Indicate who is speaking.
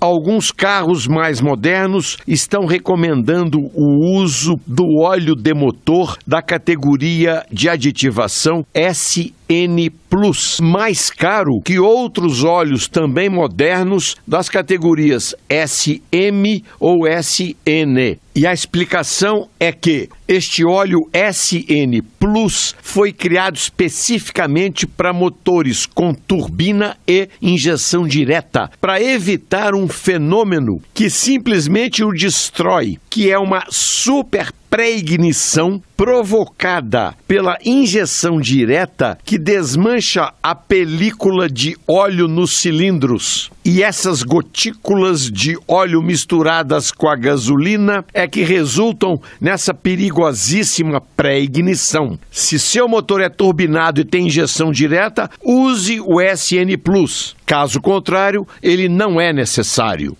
Speaker 1: alguns carros mais modernos estão recomendando o uso do óleo de motor da categoria de aditivação SN Plus, mais caro que outros óleos também modernos das categorias SM ou SN. E a explicação é que este óleo SN Plus foi criado especificamente para motores com turbina e injeção direta, para evitar um fenômeno que simplesmente o destrói, que é uma super pré-ignição provocada pela injeção direta que desmancha a película de óleo nos cilindros. E essas gotículas de óleo misturadas com a gasolina é que resultam nessa perigosíssima pré-ignição. Se seu motor é turbinado e tem injeção direta, use o SN Plus. Caso contrário, ele não é necessário.